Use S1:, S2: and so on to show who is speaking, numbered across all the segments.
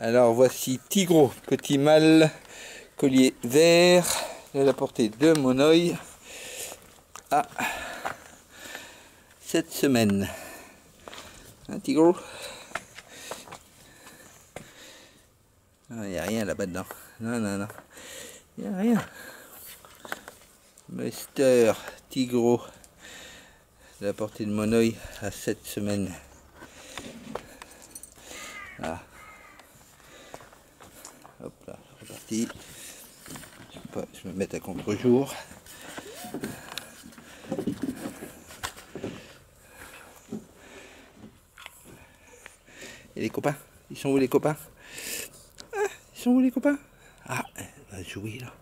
S1: Alors voici Tigro, petit mâle, collier vert, de la portée de mon oeil à cette semaine. Hein Tigro? Il n'y a rien là-bas dedans. Non, non, non. Il n'y a rien. Mister Tigro, de la portée de mon oeil à cette semaine. Ah. Hop là, Je, me mettre à contre-jour. Et les copains? Ils sont où les copains? Ah, Ils sont où les copains? Ah, jouer là.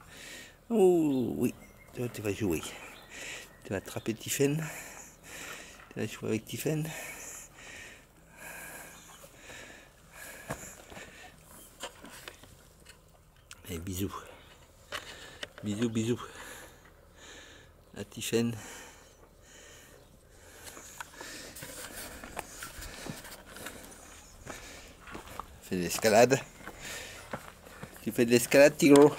S1: Oh oui, toi tu vas jouer. Tu vas attraper Tiffen. Tu vas jouer avec Tiffen. Et bisous. Bisous, bisous. À Tiffen. Fais de l'escalade. Tu fais de l'escalade, Tigro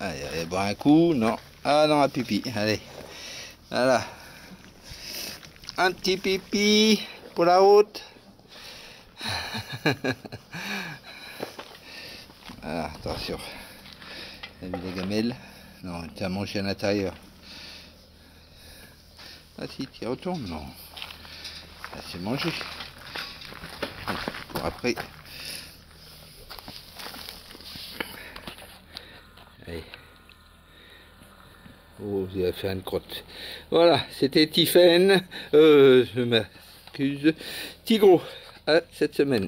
S1: Allez, allez, boire un coup. Non. Ah non, un pipi. Allez. Voilà. Un petit pipi pour la route. voilà, attention. T'as vu la gamelle Non, tu as mangé à l'intérieur. Ah si, tu retournes Non. Ah, c'est mangé. Pour après. Allez. Oh, il a fait une crotte. Voilà, c'était Tiffen. Euh, je m'excuse. Tigro, à cette semaine.